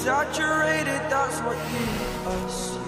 Exaggerated, that's what you assume.